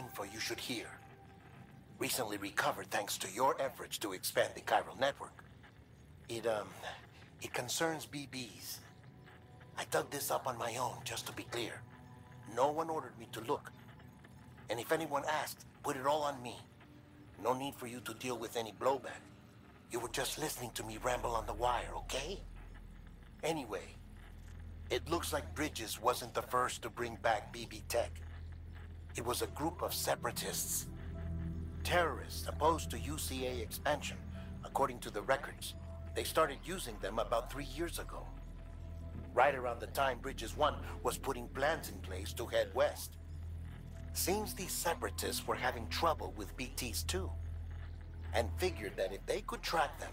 info you should hear. Recently recovered thanks to your efforts to expand the chiral network. It, um, it concerns BBs. I dug this up on my own, just to be clear. No one ordered me to look. And if anyone asked, put it all on me. No need for you to deal with any blowback. You were just listening to me ramble on the wire, okay? Anyway, it looks like Bridges wasn't the first to bring back BB Tech. It was a group of separatists. Terrorists opposed to UCA expansion, according to the records. They started using them about three years ago. Right around the time Bridges 1 was putting plans in place to head west. Seems these separatists were having trouble with BTs too. And figured that if they could track them,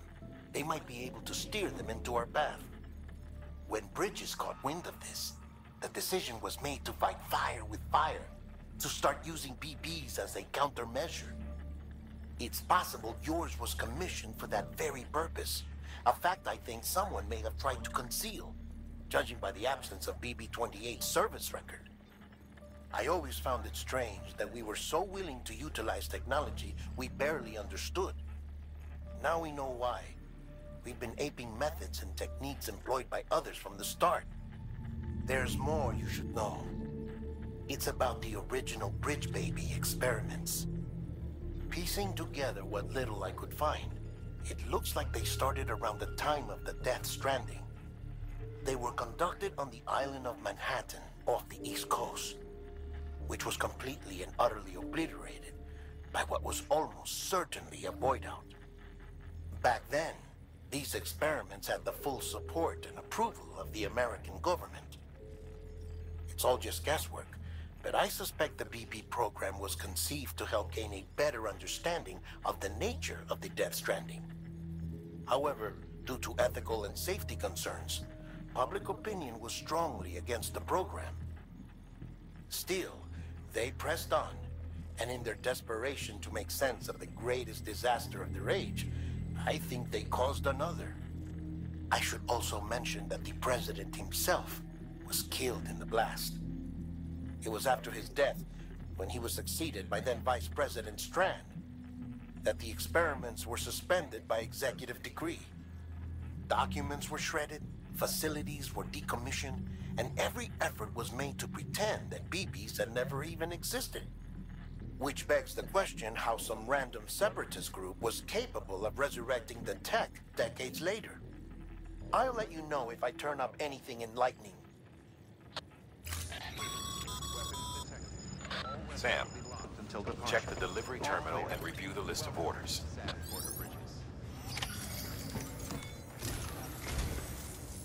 they might be able to steer them into our path. When Bridges caught wind of this, the decision was made to fight fire with fire, to start using BBs as a countermeasure. It's possible yours was commissioned for that very purpose, a fact I think someone may have tried to conceal, judging by the absence of BB 28's service record. I always found it strange that we were so willing to utilize technology we barely understood. Now we know why. We've been aping methods and techniques employed by others from the start. There's more you should know. It's about the original Bridge Baby experiments. Piecing together what little I could find, it looks like they started around the time of the Death Stranding. They were conducted on the island of Manhattan off the East Coast, which was completely and utterly obliterated by what was almost certainly a void out. Back then, these experiments had the full support and approval of the American government. It's all just guesswork, but I suspect the BB program was conceived to help gain a better understanding of the nature of the Death Stranding. However, due to ethical and safety concerns, public opinion was strongly against the program. Still, they pressed on, and in their desperation to make sense of the greatest disaster of their age, I think they caused another. I should also mention that the president himself was killed in the blast. It was after his death, when he was succeeded by then Vice President Strand, that the experiments were suspended by executive decree. Documents were shredded, facilities were decommissioned, and every effort was made to pretend that BBs had never even existed. Which begs the question how some random separatist group was capable of resurrecting the tech decades later. I'll let you know if I turn up anything enlightening. Sam, check the delivery terminal and review the list of orders.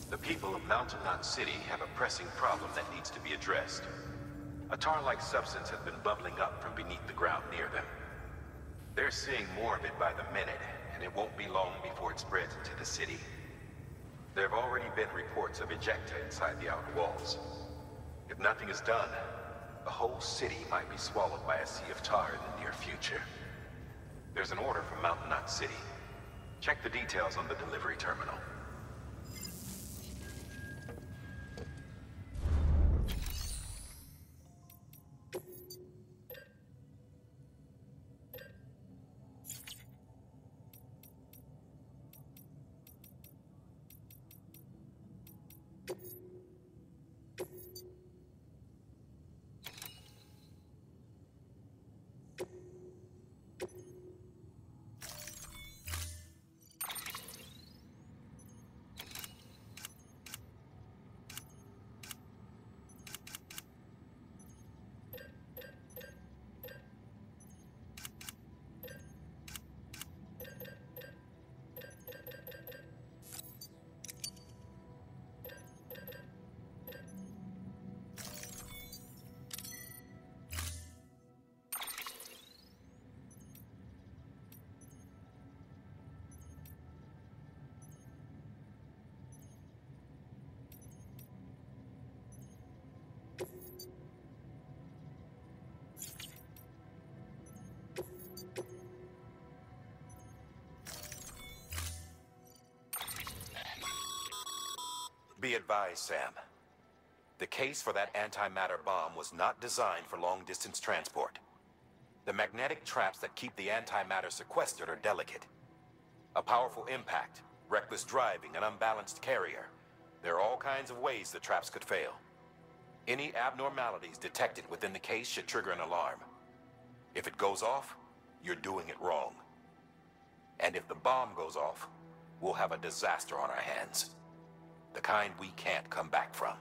The people of Mountain Knot City have a pressing problem that needs to be addressed. A tar-like substance has been bubbling up from beneath the ground near them. They're seeing more of it by the minute, and it won't be long before it spreads into the city. There have already been reports of ejecta inside the outer walls. If nothing is done, the whole city might be swallowed by a sea of tar in the near future. There's an order from Mountain Knot City. Check the details on the delivery terminal. Be advised, Sam. The case for that antimatter bomb was not designed for long-distance transport. The magnetic traps that keep the antimatter sequestered are delicate. A powerful impact, reckless driving, an unbalanced carrier. There are all kinds of ways the traps could fail. Any abnormalities detected within the case should trigger an alarm. If it goes off, you're doing it wrong. And if the bomb goes off, we'll have a disaster on our hands. The kind we can't come back from.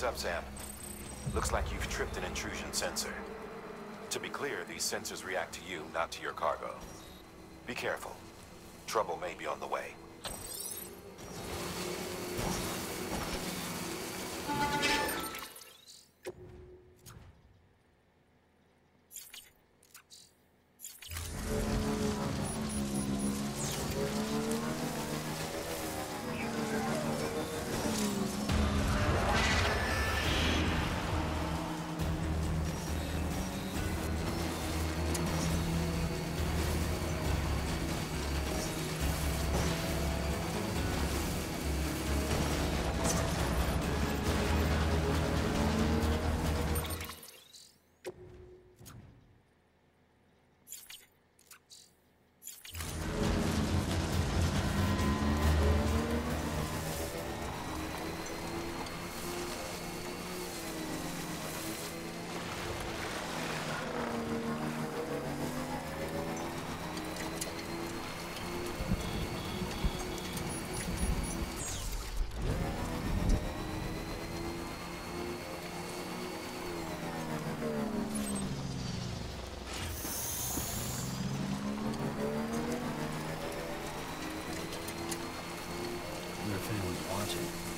Heads up, Sam. Looks like you've tripped an intrusion sensor. To be clear, these sensors react to you, not to your cargo. Be careful. Trouble may be on the way. watching.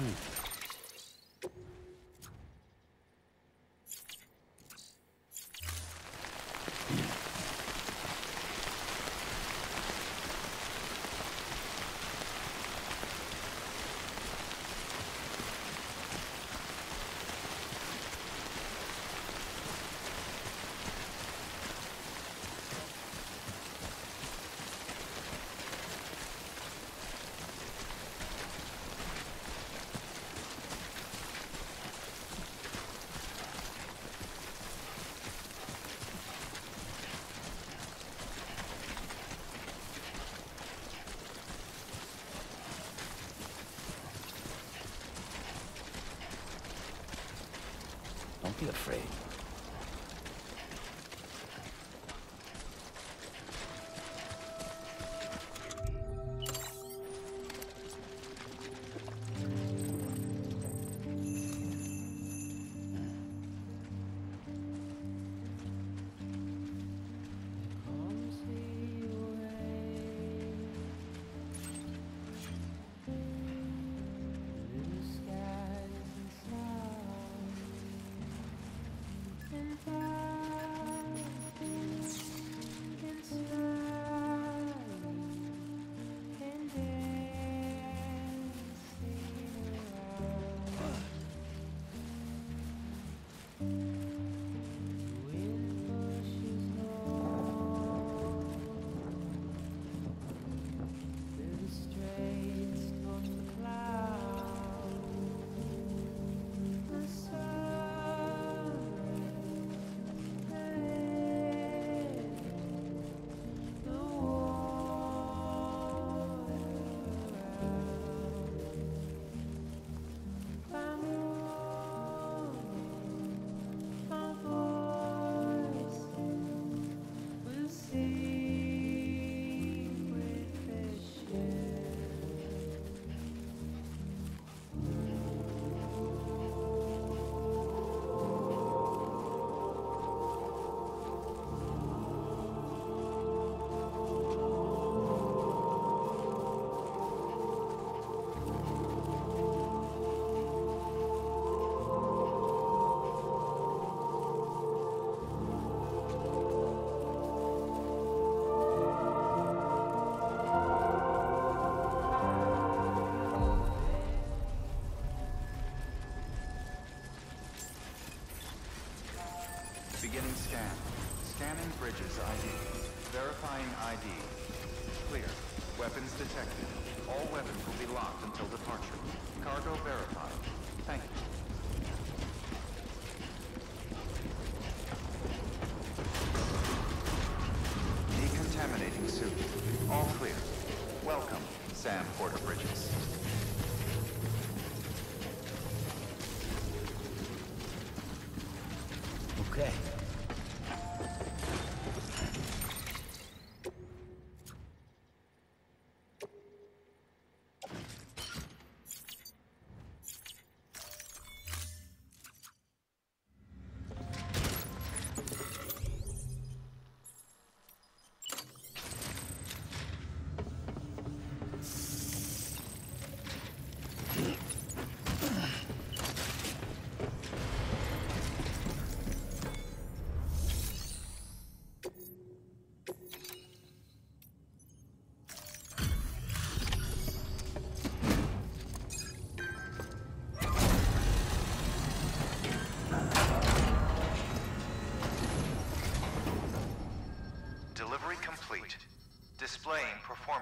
Hmm. Be afraid. Beginning scan. Scanning bridges ID. Verifying ID. Clear. Weapons detected.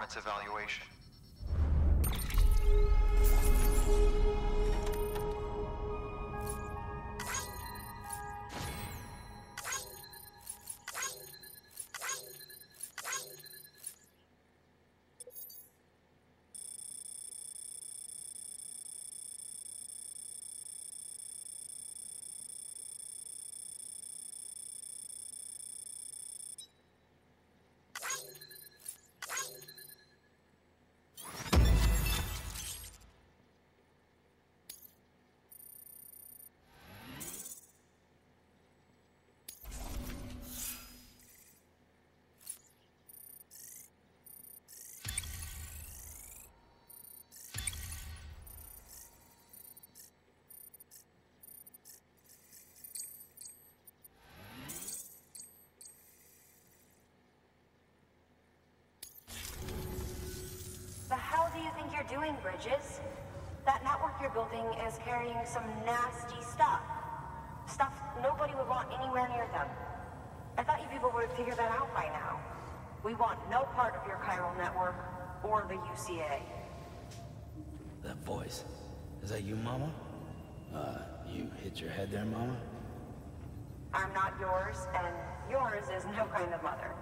Performance evaluation. That network you're building is carrying some nasty stuff. Stuff nobody would want anywhere near them. I thought you people would have figured that out by now. We want no part of your chiral network or the UCA. That voice. Is that you, Mama? Uh, you hit your head there, Mama? I'm not yours, and yours is no kind of mother.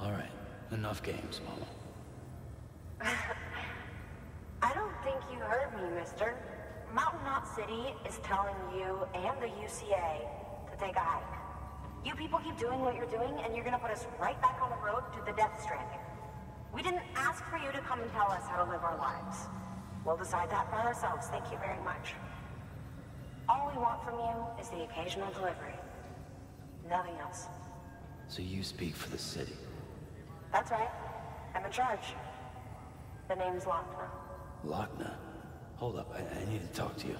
All right. Enough games, Mama. I don't think you heard me, mister. Mountain Knot City is telling you and the UCA to take a hike. You people keep doing what you're doing, and you're gonna put us right back on the road to the Death Stranding. We didn't ask for you to come and tell us how to live our lives. We'll decide that for ourselves, thank you very much. All we want from you is the occasional delivery. Nothing else. So you speak for the city. That's right. I'm in charge. The name's Lockne. Lockne? Hold up, I, I need to talk to you.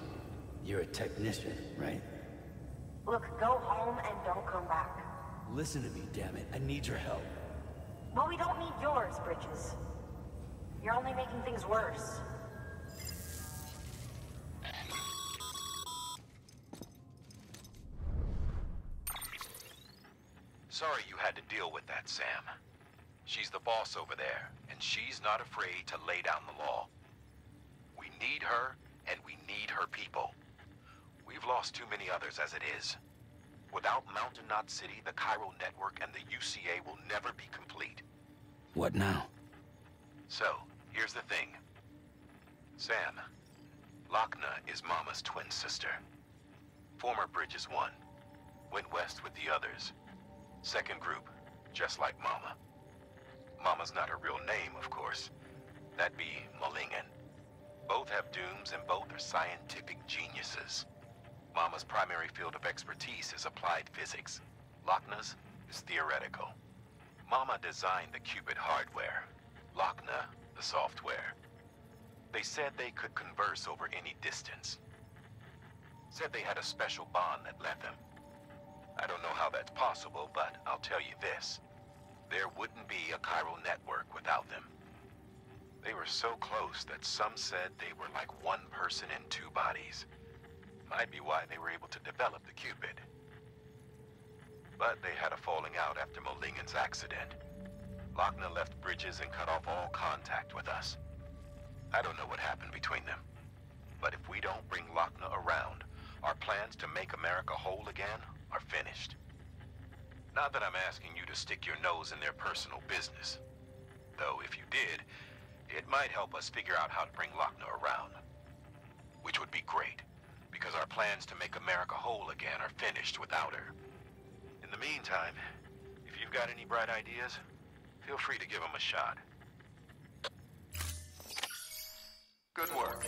You're a technician, right? Look, go home and don't come back. Listen to me, damn it. I need your help. Well, we don't need yours, Bridges. You're only making things worse. Sorry you had to deal with that, Sam. She's the boss over there, and she's not afraid to lay down the law. We need her, and we need her people. We've lost too many others as it is. Without Mountain Knot City, the Chiral Network, and the UCA will never be complete. What now? So, here's the thing. Sam, Lockne is Mama's twin sister. Former Bridges 1. Went west with the others. Second group, just like Mama. Mama's not her real name, of course. That'd be Malingen. Both have dooms and both are scientific geniuses. Mama's primary field of expertise is applied physics. Lockne's is theoretical. Mama designed the Q-pid hardware. Lockne, the software. They said they could converse over any distance. Said they had a special bond that led them. I don't know how that's possible, but I'll tell you this. There wouldn't be a chiral network without them. They were so close that some said they were like one person in two bodies. Might be why they were able to develop the Q-pid. But they had a falling out after Molingen's accident. Lockne left Bridges and cut off all contact with us. I don't know what happened between them. But if we don't bring Lockne around, our plans to make America whole again are finished. Not that I'm asking you to stick your nose in their personal business. Though if you did, it might help us figure out how to bring Lockne around. Which would be great, because our plans to make America whole again are finished without her. In the meantime, if you've got any bright ideas, feel free to give them a shot. Good work.